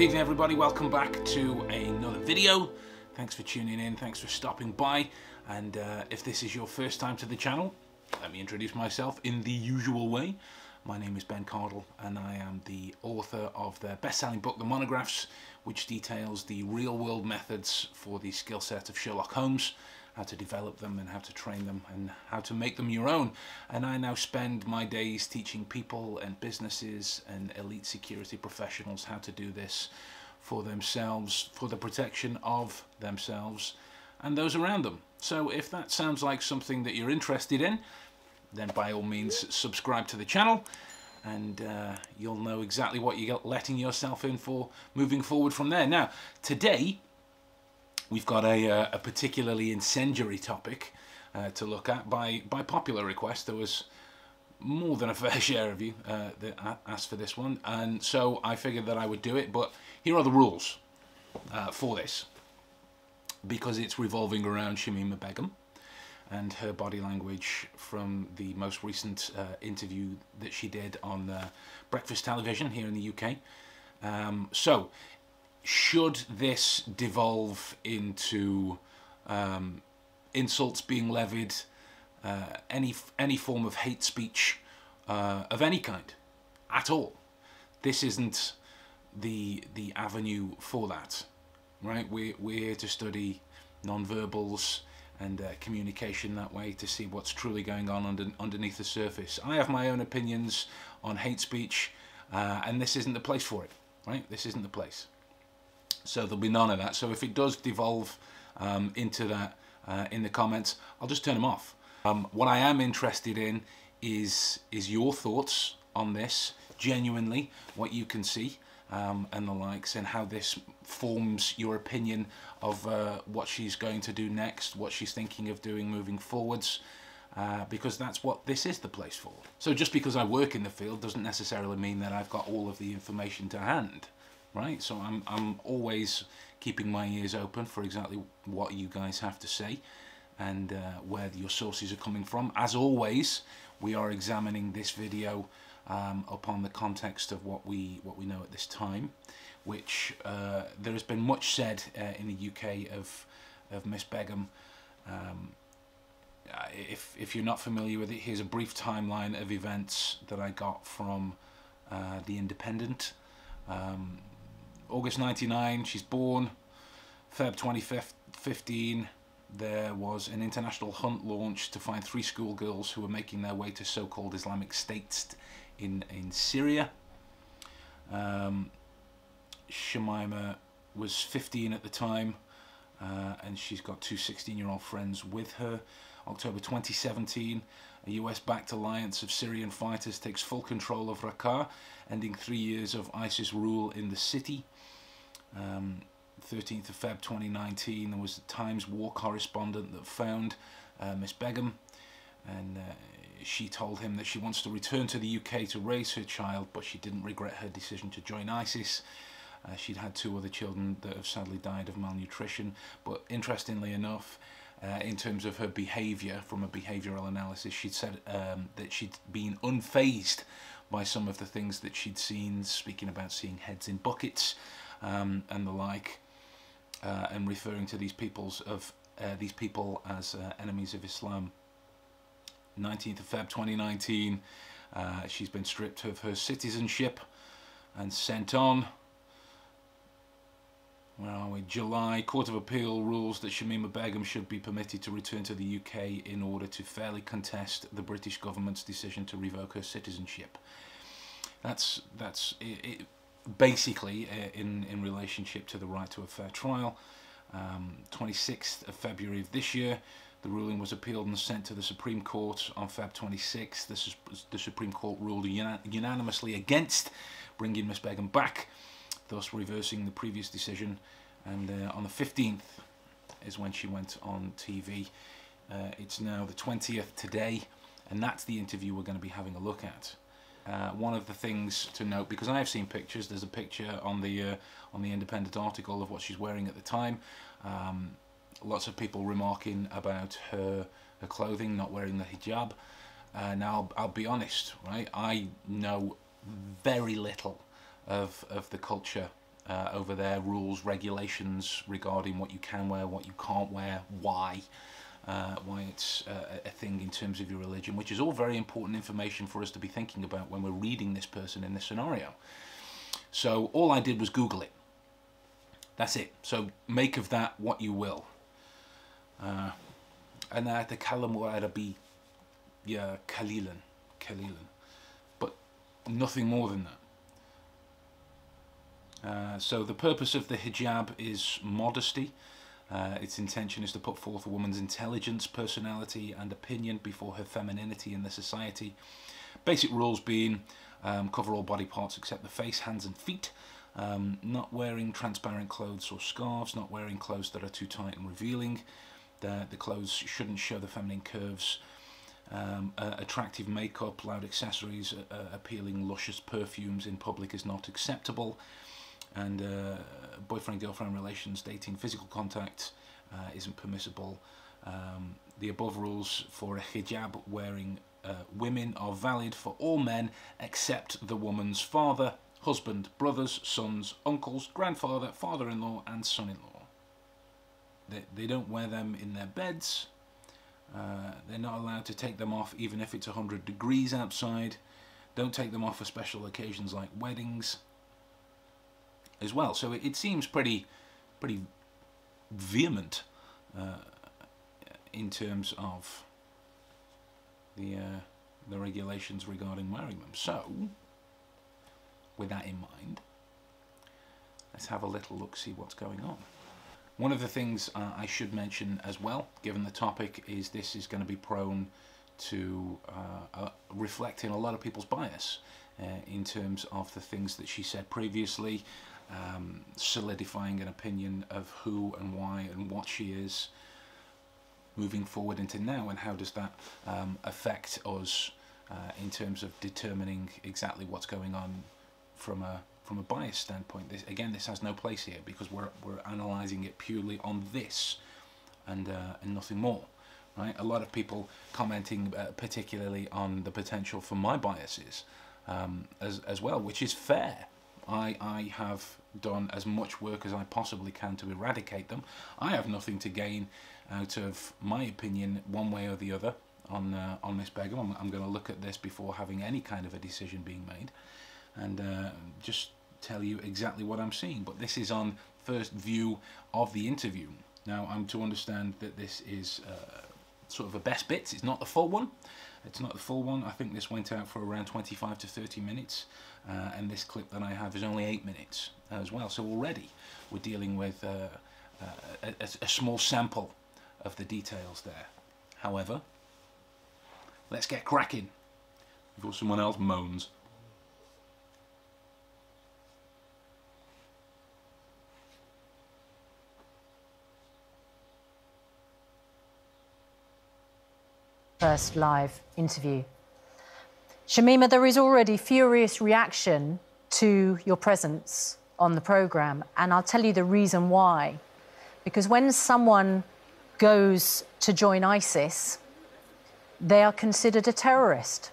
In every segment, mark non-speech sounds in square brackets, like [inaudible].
Good evening everybody, welcome back to another video. Thanks for tuning in, thanks for stopping by. And uh, if this is your first time to the channel, let me introduce myself in the usual way. My name is Ben Cardall and I am the author of the best-selling book The Monographs which details the real-world methods for the skill set of Sherlock Holmes how to develop them and how to train them and how to make them your own. And I now spend my days teaching people and businesses and elite security professionals how to do this for themselves, for the protection of themselves and those around them. So if that sounds like something that you're interested in, then by all means subscribe to the channel and uh, you'll know exactly what you're letting yourself in for moving forward from there. Now, today we've got a, uh, a particularly incendiary topic uh, to look at. By, by popular request, there was more than a [laughs] fair share of you uh, that asked for this one, and so I figured that I would do it, but here are the rules uh, for this. Because it's revolving around Shamima Begum, and her body language from the most recent uh, interview that she did on uh, breakfast television here in the UK. Um, so, should this devolve into um, insults being levied, uh, any any form of hate speech uh, of any kind, at all, this isn't the the avenue for that, right? We we're here to study non-verbals and uh, communication that way to see what's truly going on under, underneath the surface. I have my own opinions on hate speech uh, and this isn't the place for it, right? This isn't the place. So there'll be none of that. So if it does devolve um, into that uh, in the comments, I'll just turn them off. Um, what I am interested in is, is your thoughts on this, genuinely, what you can see um, and the likes and how this forms your opinion of uh, what she's going to do next, what she's thinking of doing moving forwards. Uh, because that's what this is the place for. So just because I work in the field doesn't necessarily mean that I've got all of the information to hand, right? So I'm, I'm always keeping my ears open for exactly what you guys have to say and uh, where your sources are coming from. As always, we are examining this video um, upon the context of what we what we know at this time, which uh, there has been much said uh, in the UK of of Miss Begum. Um, if if you're not familiar with it, here's a brief timeline of events that I got from uh, the Independent. Um, August 99, she's born. Feb 25th, 15 there was an international hunt launched to find three schoolgirls who were making their way to so-called Islamic states in, in Syria. Um, Shamima was 15 at the time uh, and she's got two 16-year-old friends with her. October 2017, a US-backed alliance of Syrian fighters takes full control of Raqqa, ending three years of ISIS rule in the city. Um, 13th of Feb 2019 there was a Times war correspondent that found uh, Miss Begum and uh, she told him that she wants to return to the UK to raise her child but she didn't regret her decision to join ISIS. Uh, she'd had two other children that have sadly died of malnutrition but interestingly enough uh, in terms of her behaviour from a behavioural analysis she'd said um, that she'd been unfazed by some of the things that she'd seen speaking about seeing heads in buckets um, and the like uh, and referring to these peoples of uh, these people as uh, enemies of Islam. 19th of Feb 2019, uh, she's been stripped of her citizenship and sent on. Where are we? July, Court of Appeal rules that Shamima Begum should be permitted to return to the UK in order to fairly contest the British government's decision to revoke her citizenship. That's that's it, basically uh, in, in relationship to the right to a fair trial. Um, 26th of February of this year, the ruling was appealed and sent to the Supreme Court on Feb 26th. This is, the Supreme Court ruled unanimously against bringing Miss Begum back, thus reversing the previous decision. And uh, on the 15th is when she went on TV. Uh, it's now the 20th today, and that's the interview we're going to be having a look at. Uh, one of the things to note, because I have seen pictures, there's a picture on the uh, on the Independent article of what she's wearing at the time. Um, lots of people remarking about her, her clothing, not wearing the hijab. Uh, now, I'll, I'll be honest, right? I know very little of, of the culture uh, over there, rules, regulations regarding what you can wear, what you can't wear, why uh, why it's uh, a thing in terms of your religion, which is all very important information for us to be thinking about when we're reading this person in this scenario. So all I did was Google it. That's it. So make of that what you will. Uh, and I had to be, yeah, kalilan, kalilan. But nothing more than that. Uh, so the purpose of the hijab is modesty. Uh, its intention is to put forth a woman's intelligence, personality and opinion before her femininity in the society. Basic rules being um, cover all body parts except the face, hands and feet. Um, not wearing transparent clothes or scarves, not wearing clothes that are too tight and revealing. The, the clothes shouldn't show the feminine curves. Um, uh, attractive makeup, loud accessories, uh, appealing luscious perfumes in public is not acceptable and uh, boyfriend-girlfriend relations, dating, physical contact uh, isn't permissible. Um, the above rules for a hijab wearing uh, women are valid for all men except the woman's father, husband, brothers, sons, uncles, grandfather, father-in-law and son-in-law. They, they don't wear them in their beds. Uh, they're not allowed to take them off even if it's 100 degrees outside. Don't take them off for special occasions like weddings as well. So it, it seems pretty, pretty vehement uh, in terms of the uh, the regulations regarding wearing them. So, with that in mind, let's have a little look, see what's going on. One of the things uh, I should mention as well, given the topic, is this is going to be prone to uh, uh, reflecting a lot of people's bias uh, in terms of the things that she said previously um, solidifying an opinion of who and why and what she is moving forward into now and how does that um, affect us uh, in terms of determining exactly what's going on from a from a bias standpoint? This, again this has no place here because we're, we're analyzing it purely on this and uh, and nothing more right? A lot of people commenting uh, particularly on the potential for my biases um, as, as well which is fair I, I have done as much work as I possibly can to eradicate them. I have nothing to gain out of my opinion one way or the other on uh, on Miss Begum. I'm, I'm going to look at this before having any kind of a decision being made and uh, just tell you exactly what I'm seeing. But this is on first view of the interview. Now I'm to understand that this is uh, sort of a best bits. It's not the full one. It's not the full one. I think this went out for around 25 to 30 minutes. Uh, and this clip that I have is only 8 minutes as well. So already we're dealing with uh, uh, a, a small sample of the details there. However, let's get cracking before someone else moans. First live interview. Shamima, there is already furious reaction to your presence on the programme, and I'll tell you the reason why. Because when someone goes to join ISIS, they are considered a terrorist.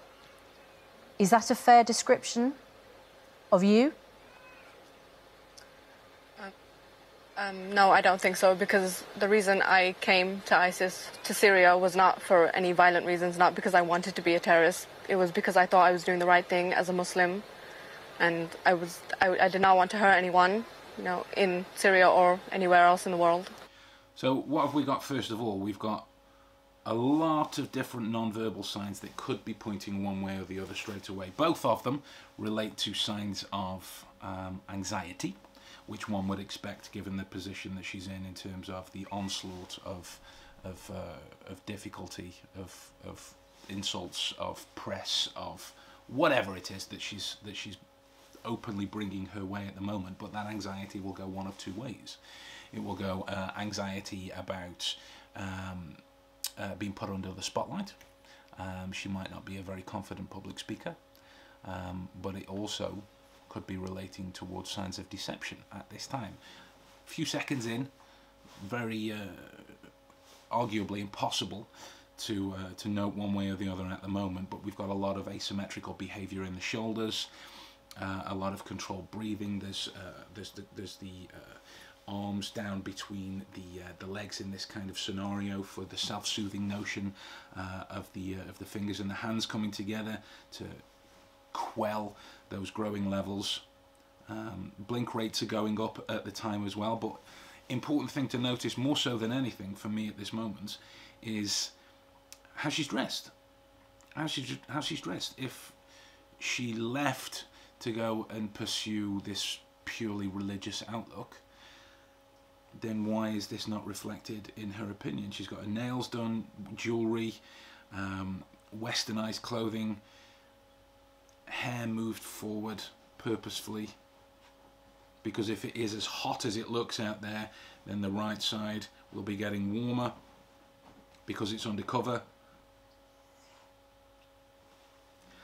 Is that a fair description of you? Um, no, I don't think so, because the reason I came to ISIS, to Syria, was not for any violent reasons, not because I wanted to be a terrorist. It was because I thought I was doing the right thing as a Muslim, and I, was, I, I did not want to hurt anyone, you know, in Syria or anywhere else in the world. So what have we got first of all? We've got a lot of different non-verbal signs that could be pointing one way or the other straight away. Both of them relate to signs of um, anxiety which one would expect given the position that she's in in terms of the onslaught of of uh, of difficulty of of insults of press of whatever it is that she's that she's openly bringing her way at the moment. But that anxiety will go one of two ways. It will go uh, anxiety about um, uh, being put under the spotlight. Um, she might not be a very confident public speaker. Um, but it also could be relating towards signs of deception at this time. A few seconds in, very uh, arguably impossible to uh, to note one way or the other at the moment, but we've got a lot of asymmetrical behavior in the shoulders. uh, a lot of controlled breathing. There's uh, there's the, there's the uh, arms down between the uh, the legs in this kind of scenario for the self-soothing notion uh, of the uh, of the fingers and the hands coming together to quell those growing levels. Um, blink rates are going up at the time as well, but important thing to notice more so than anything for me at this moment is how she's dressed. How she's how she's dressed. If she left to go and pursue this purely religious outlook, then why is this not reflected in her opinion? She's got her nails done, jewellery, um, westernized clothing, hair moved forward purposefully. Because if it is as hot as it looks out there, then the right side will be getting warmer because it's undercover.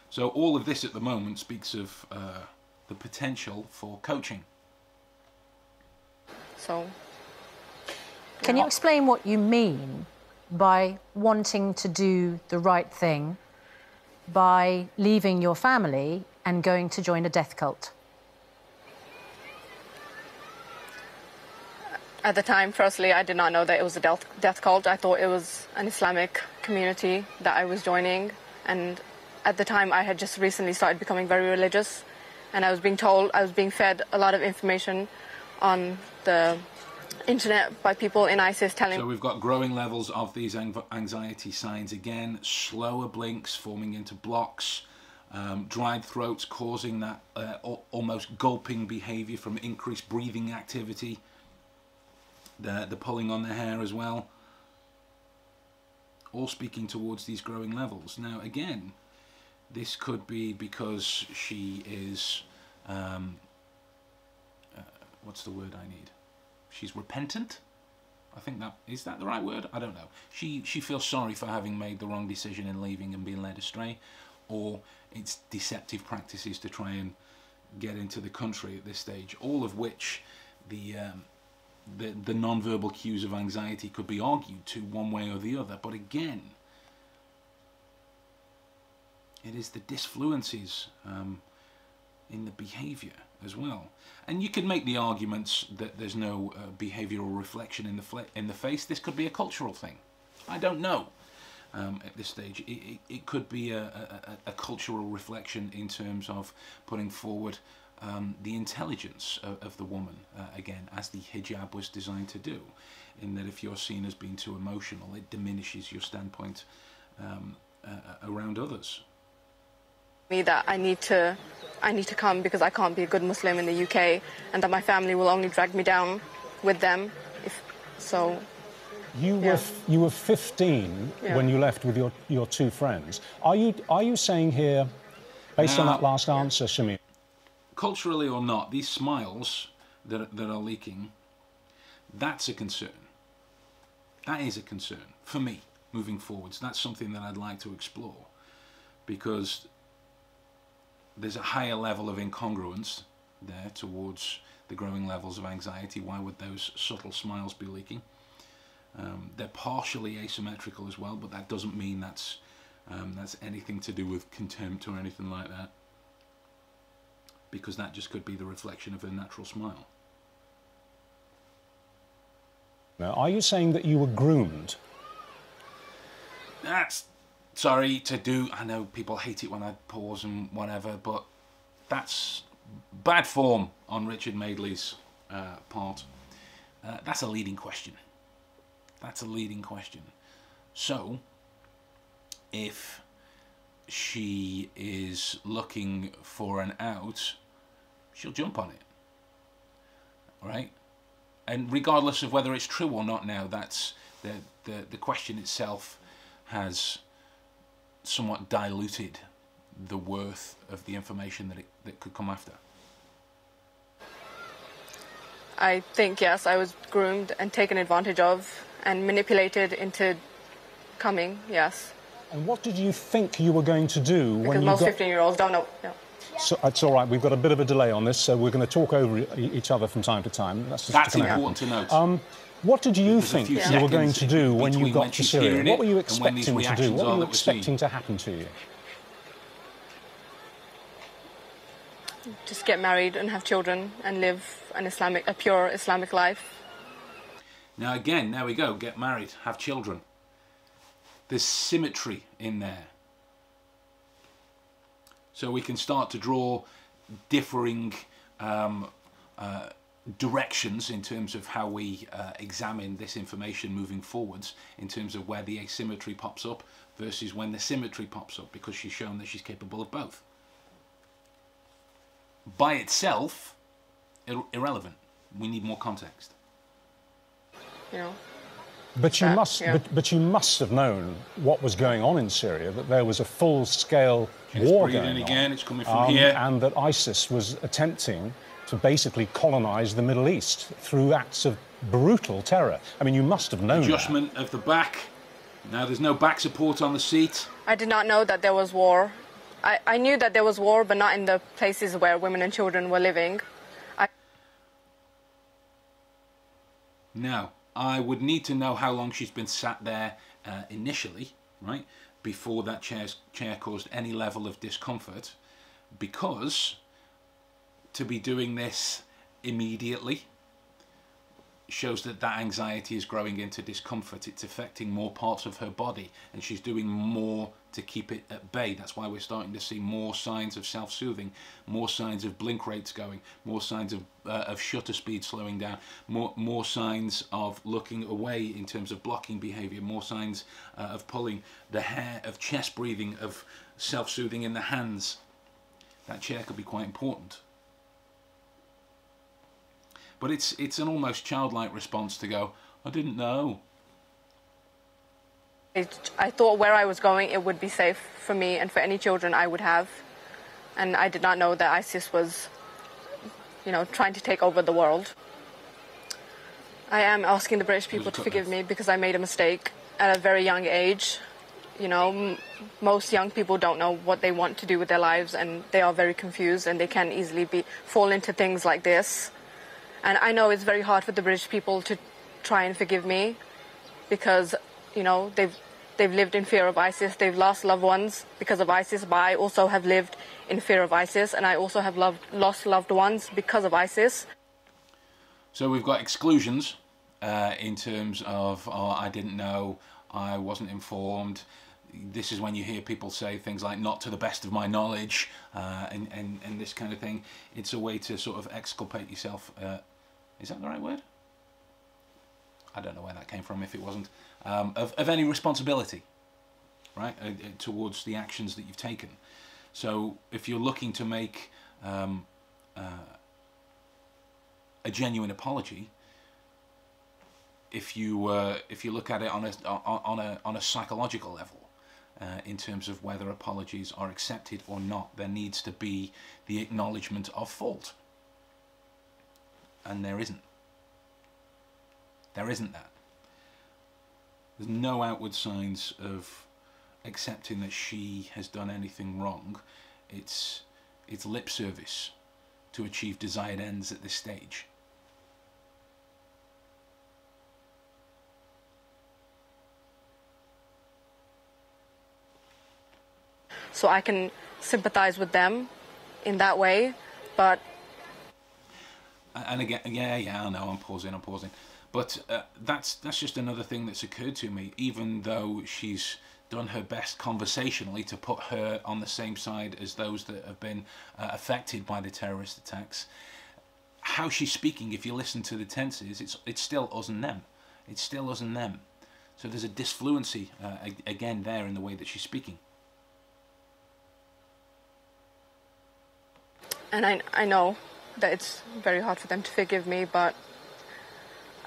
So all of this at the moment speaks of uh, the potential for coaching. So, Can you explain what you mean by wanting to do the right thing by leaving your family and going to join a death cult? at the time, firstly, I did not know that it was a death, death cult. I thought it was an Islamic community that I was joining. And at the time, I had just recently started becoming very religious. And I was being told, I was being fed a lot of information on the internet by people in ISIS telling So we've got growing levels of these anxiety signs again, slower blinks forming into blocks, um, dried throats causing that uh, almost gulping behavior from increased breathing activity, the, the pulling on the hair as well, all speaking towards these growing levels. Now, again, this could be because she is, um, uh, what's the word I need? She's repentant. I think that is that the right word. I don't know. She she feels sorry for having made the wrong decision in leaving and being led astray, or it's deceptive practices to try and get into the country at this stage. All of which the um, the the non-verbal cues of anxiety could be argued to one way or the other. But again, it is the disfluencies um, in the behaviour as well. And you could make the arguments that there's no uh, behavioural reflection in the in the face. This could be a cultural thing. I don't know. Um, at this stage, it, it, it could be a, a, a cultural reflection in terms of putting forward um, the intelligence of, of the woman uh, again, as the hijab was designed to do. In that, if you're seen as being too emotional, it diminishes your standpoint um, uh, around others. Me that I need to I need to come because I can't be a good Muslim in the UK and that my family will only drag me down with them if so You were Yeah. f- you were 15 Yeah. when you left with your, your two friends. Are you are you saying here, based on that last answer, Shamir, culturally or not, these smiles that that are leaking, that's a concern. That is a concern for me moving forwards. That's something that I'd like to explore because there's a higher level of incongruence there towards the growing levels of anxiety. Why would those subtle smiles be leaking? Um, they're partially asymmetrical as well, but that doesn't mean that's um, that's anything to do with contempt or anything like that because that just could be the reflection of a natural smile. now, are you saying that you were groomed? That's sorry to do. I know people hate it when I pause and whatever, but that's bad form on Richard Madeley's uh, part. Uh, that's a leading question. That's a leading question. So, if she is looking for an out, she'll jump on it. Right? And regardless of whether it's true or not now, that's the, the, the question itself has somewhat diluted the worth of the information that it that could come after. I think yes I was groomed and taken advantage of and manipulated into coming yes And what did you think you were going to do when because you most got? 15 year olds don't know yeah. So, it's all right. We've got a bit of a delay on this, so we're going to talk over e- each other from time to time. That's just That's gonna happen. important to note. Um, what did you There's think you were going to do when you got when to Syria? What were you and when these expecting to do? What were you that we're seeing. expecting to happen to you? just get married and have children and live an Islamic, a pure Islamic life. Now again, there we go. Get married, have children. There's symmetry in there. So we can start to draw differing um, uh, directions in terms of how we uh, examine this information moving forwards in terms of where the asymmetry pops up versus when the symmetry pops up because she's shown that she's capable of both. By itself, ir irrelevant. We need more context. You know. But you That- must, yeah. but, but you must have known what was going on in Syria. That there was a full-scale Just war breathe going in on, again, it's coming from um, here. and that ISIS was attempting to basically colonize the Middle East through acts of brutal terror. I mean, you must have known that. Adjustment of the back. Now there's no back support on the seat. I did not know that there was war. I, I knew that there was war, but not in the places where women and children were living. I, Now, I would need to know how long she's been sat there uh, initially, right, before that chair's, chair caused any level of discomfort, because to be doing this immediately shows that that anxiety is growing into discomfort. It's affecting more parts of her body, and she's doing more to keep it at bay. That's why we're starting to see more signs of self-soothing, more signs of blink rates going, more signs of uh, of shutter speed slowing down, more more signs of looking away in terms of blocking behavior, more signs uh, of pulling the hair, of chest breathing, of self-soothing in the hands. That chair could be quite important. But it's it's an almost childlike response to go, I didn't know. I thought where I was going, it would be safe for me and for any children I would have. And I did not know that ISIS was, you know, trying to take over the world. I am asking the British people to forgive me because I made a mistake at a very young age. You know, m- most young people don't know what they want to do with their lives, and they are very confused, and they can easily be fall into things like this. And I know it's very hard for the British people to try and forgive me because, you know, they've they've lived in fear of ISIS. They've lost loved ones because of ISIS, but I also have lived in fear of ISIS, and I also have loved, lost loved ones because of ISIS. So we've got exclusions uh, in terms of oh, I didn't know, I wasn't informed. This is when you hear people say things like "not to the best of my knowledge" uh, and, and and this kind of thing. It's a way to sort of exculpate yourself. Uh, is that the right word? I don't know where that came from. If it wasn't um, of of any responsibility, right, uh, uh, towards the actions that you've taken. So if you're looking to make um, a genuine apology if you uh, if you look at it on a on a on a psychological level uh, in terms of whether apologies are accepted or not there needs to be the acknowledgement of fault and there isn't there isn't that. There's no outward signs of accepting that she has done anything wrong. It's it's lip service to achieve desired ends at this stage. So I can sympathize with them in that way, but and again, yeah, yeah, I know, I'm pausing, I'm pausing, but uh, that's that's just another thing that's occurred to me. Even though she's done her best conversationally to put her on the same side as those that have been uh, affected by the terrorist attacks, how she's speaking, if you listen to the tenses, it's it's still us and them. It's still us and them. So there's a disfluency uh, again there in the way that she's speaking. and I, I know that it's very hard for them to forgive me, but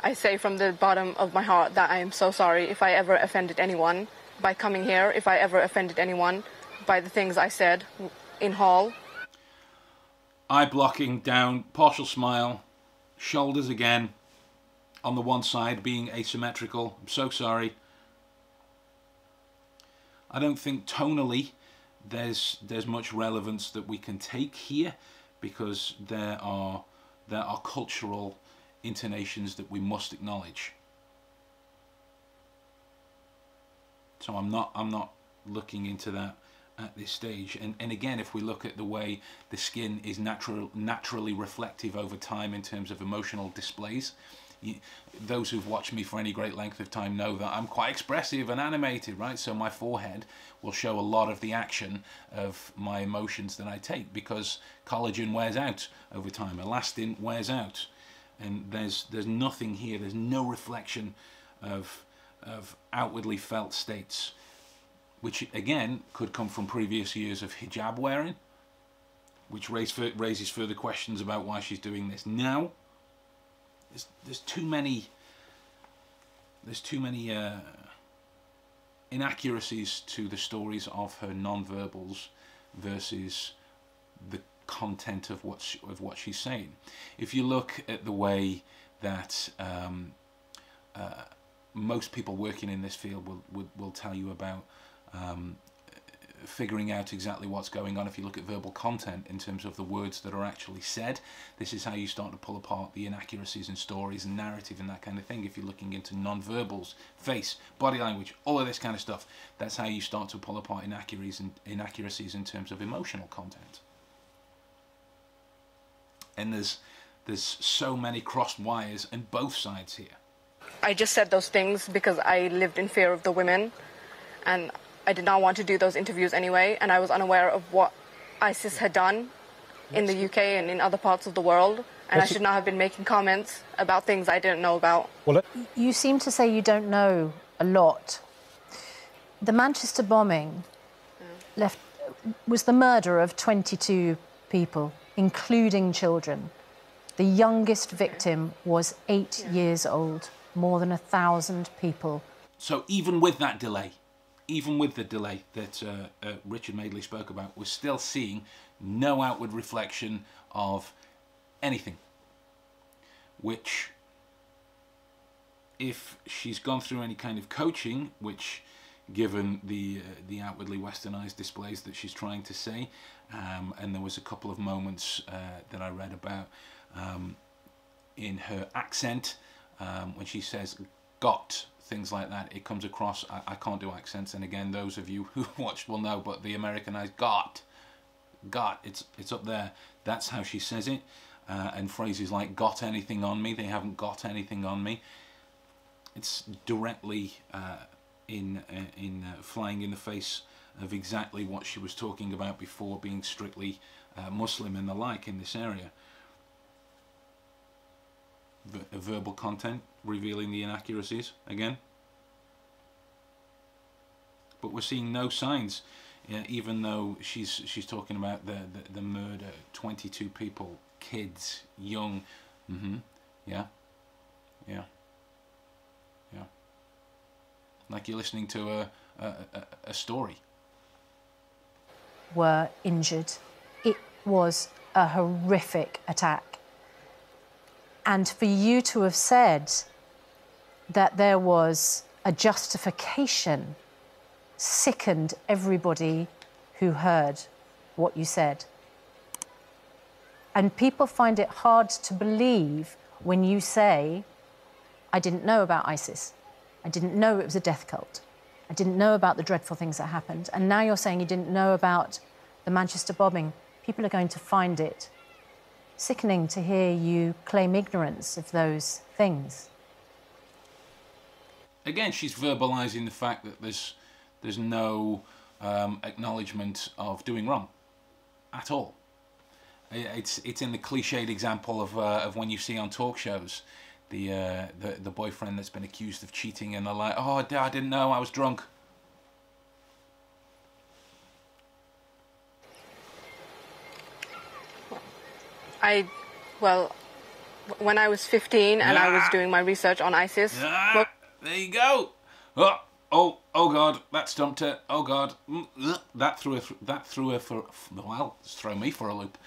I say from the bottom of my heart that I am so sorry if I ever offended anyone by coming here, if I ever offended anyone by the things I said in Hol. eye blocking down, partial smile, shoulders again on the one side being asymmetrical. I'm so sorry. I don't think tonally there's there's much relevance that we can take here because there are there are cultural intonations that we must acknowledge. So I'm not I'm not looking into that at this stage. And, and again, if we look at the way the skin is natural, naturally reflective over time in terms of emotional displays, you, those who've watched me for any great length of time know that I'm quite expressive and animated, right? So my forehead will show a lot of the action of my emotions that I take because collagen wears out over time, elastin wears out, and there's there's nothing here. There's no reflection of of outwardly felt states, which again could come from previous years of hijab wearing, which raise, raises further questions about why she's doing this now there's there's too many there's too many uh, inaccuracies to the stories of her non-verbals versus the content of what she, of what she's saying. If you look at the way that um, uh, most people working in this field will will, will tell you about um, figuring out exactly what's going on if you look at verbal content in terms of the words that are actually said. This is how you start to pull apart the inaccuracies in stories and narrative and that kind of thing. If you're looking into non-verbals, face, body language, all of this kind of stuff, that's how you start to pull apart inaccuracies, and inaccuracies in terms of emotional content. And there's there's so many crossed wires in both sides here. I just said those things because I lived in fear of the women and I did not want to do those interviews anyway, and I was unaware of what ISIS had done in the UK and in other parts of the world, and I should not have been making comments about things I didn't know about. Well, you seem to say you don't know a lot. The Manchester bombing mm. left was the murder of 22 people, including children. The youngest victim was eight yeah. years old. More than a thousand people. So even with that delay, even with the delay that uh, uh, Richard Madeley spoke about, we're still seeing no outward reflection of anything. Which, if she's gone through any kind of coaching, which given the uh, the outwardly westernized displays that she's trying to say, um, and there was a couple of moments uh, that I read about um, in her accent um, when she says "got." things like that, it comes across. I, I, can't do accents, and again, those of you [laughs] who watched will know. But the Americanized "got," "got," it's it's up there. That's how she says it. Uh, and phrases like "got anything on me," they haven't got anything on me. It's directly uh, in uh, in uh, flying in the face of exactly what she was talking about before, being strictly uh, Muslim and the like in this area verbal content, revealing the inaccuracies again. But we're seeing no signs, yeah, even though she's she's talking about the, the, the murder, 22 people, kids, young, mm -hmm, yeah, yeah. Like you're listening to a, a, a story. Were injured. It was a horrific attack and for you to have said that there was a justification sickened everybody who heard what you said. And people find it hard to believe when you say, I didn't know about ISIS. I didn't know it was a death cult. I didn't know about the dreadful things that happened. And now you're saying you didn't know about the Manchester bombing. People are going to find it sickening to hear you claim ignorance of those things. Again, she's verbalizing the fact that there's there's no um, acknowledgement of doing wrong at all. It's it's in the cliched example of uh, of when you see on talk shows the uh, the the boyfriend that's been accused of cheating and they're like, oh, I didn't know, I was drunk. I, well, when I was 15 and I was doing my research on ISIS. well, there you go. Oh, oh, oh God, that stumped her. Oh God, mm, that threw her. That threw her for. Well, it's thrown me for a loop.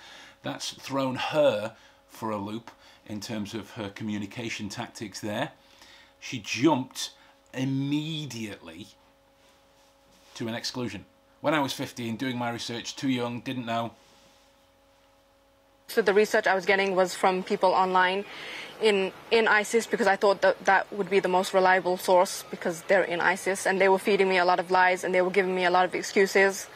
That's thrown her for a loop in terms of her communication tactics. There, she jumped immediately to an exclusion. When I was 15, doing my research, too young, didn't know, so the research I was getting was from people online in in ISIS because I thought that that would be the most reliable source because they're in ISIS and they were feeding me a lot of lies and they were giving me a lot of excuses.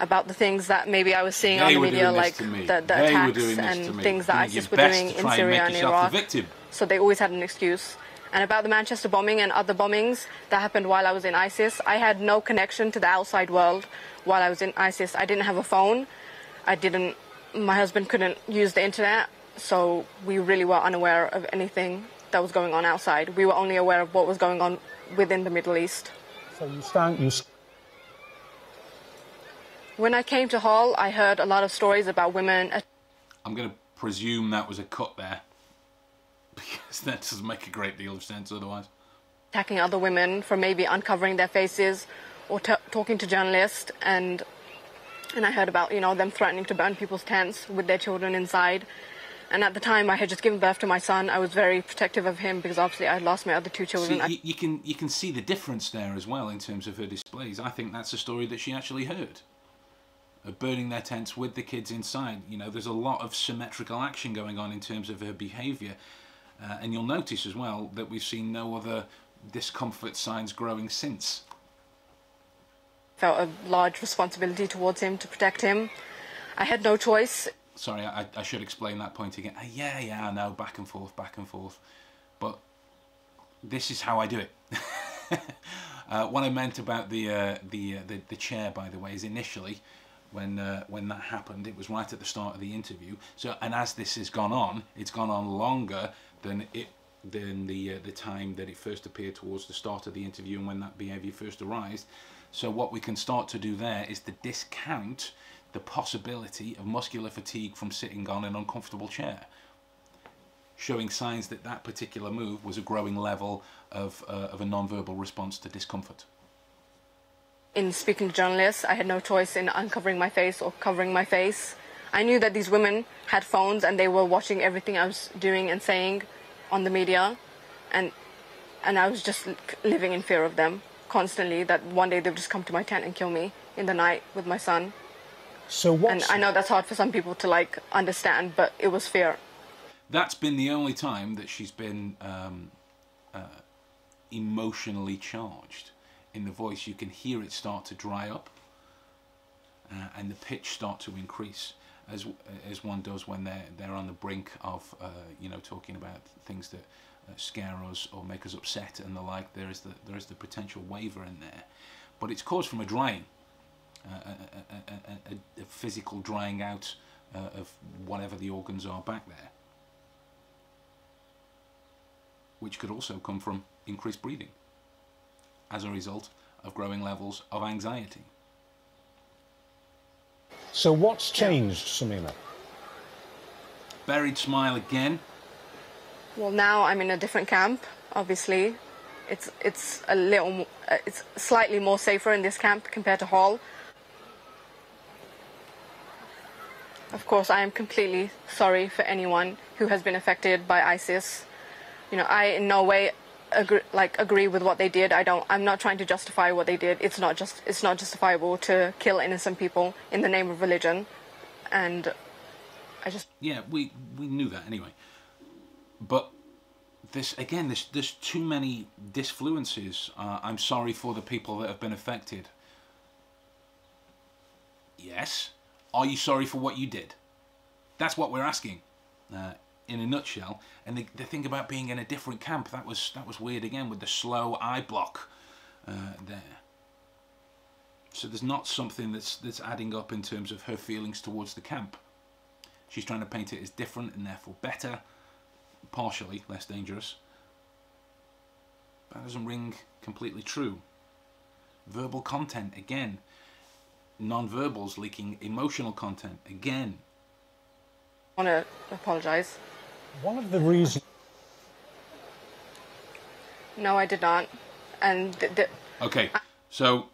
About the things that maybe I was seeing They on the media, like the, the attacks doing this to and things that Doing ISIS your were doing in try and Syria and Iraq. the victim. So they always had an excuse. And about the Manchester bombing and other bombings that happened while I was in ISIS, I had no connection to the outside world while I was in ISIS. I didn't have a phone. I didn't. My husband couldn't use the internet, so we really were unaware of anything that was going on outside. We were only aware of what was going on within the Middle East. So you stand, you s- When I came to Hol, I heard a lot of stories about women I'm going to presume that was a cut there [laughs] because that doesn't make a great deal of sense otherwise. attacking other women for maybe uncovering their faces or talking to journalists and and I heard about you know them threatening to burn people's tents with their children inside and at the time I had just given birth to my son I was very protective of him because obviously I lost my other two children See, you, you can you can see the difference there as well in terms of her displays. I think that's a story that she actually heard. Burning their tents with the kids inside. You know, there's a lot of symmetrical action going on in terms of her behaviour. Uh, and you'll notice as well that we've seen no other discomfort signs growing since. felt a large responsibility towards him to protect him I had no choice Sorry, I, I should explain that point again. Uh, yeah, yeah, I know, back and forth, back and forth. But this is how I do it. [laughs] uh, what I meant about the, uh, the, uh, the the chair, by the way, is initially when uh, when that happened, it was right at the start of the interview. So, and as this has gone on, it's gone on longer than it than the uh, the time that it first appeared towards the start of the interview and when that behaviour first arised. So, what we can start to do there is to discount the possibility of muscular fatigue from sitting on an uncomfortable chair showing signs that that particular move was a growing level of, uh, of a non-verbal response to discomfort. In speaking to journalists, I had no choice in uncovering my face or covering my face. I knew that these women had phones and they were watching everything I was doing and saying on the media, and and I was just living in fear of them constantly. That one day they would just come to my tent and kill me in the night with my son. so And I know that's hard for some people to like understand, but it was fear. That's been the only time that she's been um, uh, emotionally charged in the voice. You can hear it start to dry up uh, and the pitch start to increase as as one does when they're they're on the brink of uh, you know talking about things that uh, scare us or make us upset and the like. There is the there is the potential waver in there, but it's caused from a drying, uh, a, a, a, a, physical drying out uh, of whatever the organs are back there, which could also come from increased breathing as a result of growing levels of anxiety. so what's changed, Shamima? Buried smile again. Well, now I'm in a different camp. Obviously, it's it's a little, uh, it's slightly more safer in this camp compared to Hol. Of course, I am completely sorry for anyone who has been affected by ISIS. You know, I in no way agree, like agree with what they did. I don't. I'm not trying to justify what they did. It's not just. It's not justifiable to kill innocent people in the name of religion, and I just Yeah, we we knew that anyway. But this again, there's there's too many disfluences. Uh, I'm sorry for the people that have been affected. Yes. Are you sorry for what you did? That's what we're asking, uh, in a nutshell. And the, the thing about being in a different camp that was that was weird again with the slow eye block uh, there. So there's not something that's that's adding up in terms of her feelings towards the camp. She's trying to paint it as different and therefore better, partially less dangerous. That doesn't ring completely true. Verbal content again. Non-verbals leaking emotional content again. I want to apologize. One of the reasons No, I did not. And th- th- Okay, so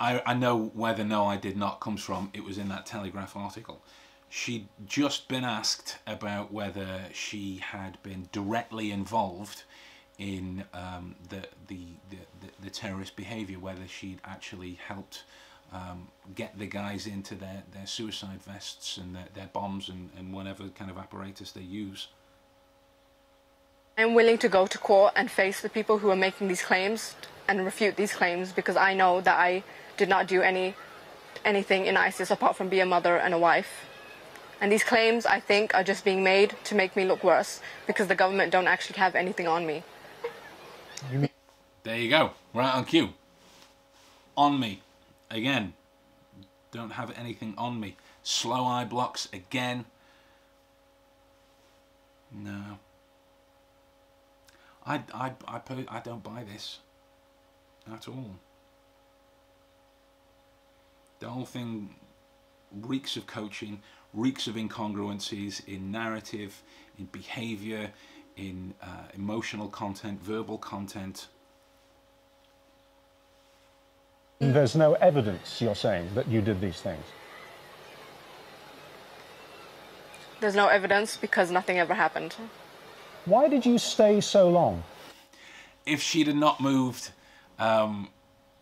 I I know where the no I did not comes from. It was in that Telegraph article. She'd just been asked about whether she had been directly involved in um, the, the, the, the, the terrorist behaviour, whether she'd actually helped um, get the guys into their, their suicide vests and their, their bombs and, and whatever kind of apparatus they use. I'm willing to go to court and face the people who are making these claims and refute these claims because I know that I did not do any anything in ISIS apart from be a mother and a wife. And these claims, I think, are just being made to make me look worse because the government don't actually have anything on me. There you go. Right on cue. On me. Again. Don't have anything on me. Slow eye blocks again. No. I, I, I, I don't buy this at all. The whole thing reeks of coaching, reeks of incongruencies in narrative, in behavior, in uh, emotional content, verbal content. There's no evidence, you're saying, that you did these things. There's no evidence because nothing ever happened. Why did you stay so long? If she'd have not moved um,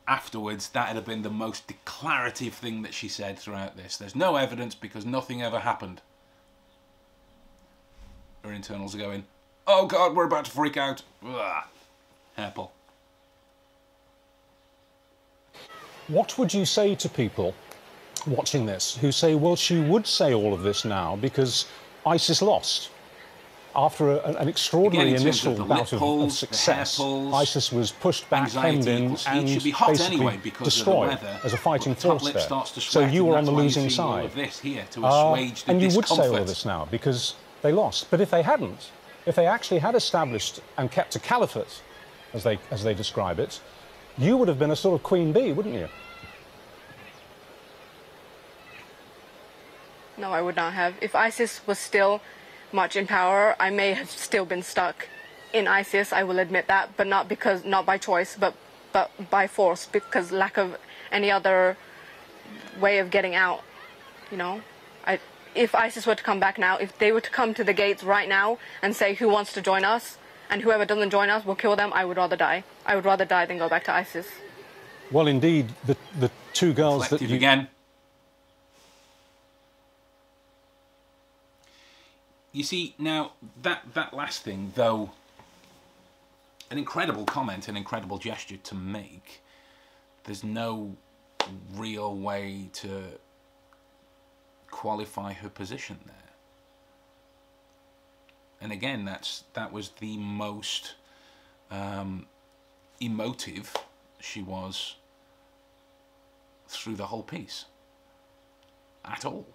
afterwards, that'd have been the most declarative thing that she said throughout this. There's no evidence because nothing ever happened. Her internals are going, oh god, we're about to freak out. Ugh. Hairpull. What would you say to people watching this who say, well, she would say all of this now because ISIS lost? After a, an extraordinary Again, in initial of bout of, of success, ISIS was pushed back, hemmed in, and should be hot basically anyway because of the destroyed weather. as a fighting But the top force there. so you were on the losing side. of this here to Uh, assuage the and you would say all of this now because they lost. But if they hadn't, if they actually had established and kept a caliphate, as they, as they describe it, you would have been a sort of queen bee, wouldn't you? No, I would not have. If ISIS was still much in power, I may have still been stuck in ISIS. I will admit that, but not because not by choice, but but by force because lack of any other way of getting out. You know, I if ISIS were to come back now, if they were to come to the gates right now and say who wants to join us, and whoever doesn't join us, we'll kill them. I would rather die. I would rather die than go back to ISIS. Well, indeed, the, the two girls that you, again. You see, now that that last thing, though, an incredible comment, an incredible gesture to make. There's no real way to qualify her position there. And again, that's that was the most um, emotive she was through the whole piece. At all.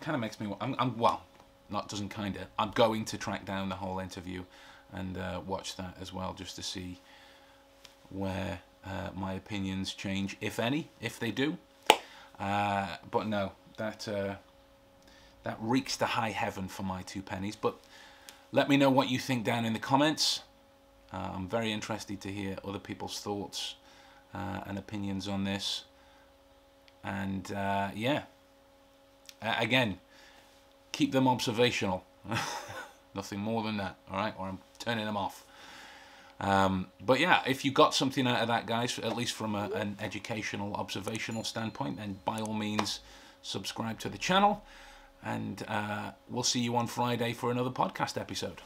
Kind of makes me. I'm, I'm well, not doesn't kind of. I'm going to track down the whole interview and uh, watch that as well, just to see where uh, my opinions change, if any, if they do. Uh, but no, that uh, that reeks to high heaven for my two pennies. But let me know what you think down in the comments. Uh, I'm very interested to hear other people's thoughts uh, and opinions on this. And uh, yeah, again, keep them observational. [laughs] Nothing more than that, all right? Or I'm turning them off. Um, but yeah, if you got something out of that, guys, at least from a, an educational, observational standpoint, then by all means, subscribe to the channel. And uh, we'll see you on Friday for another podcast episode.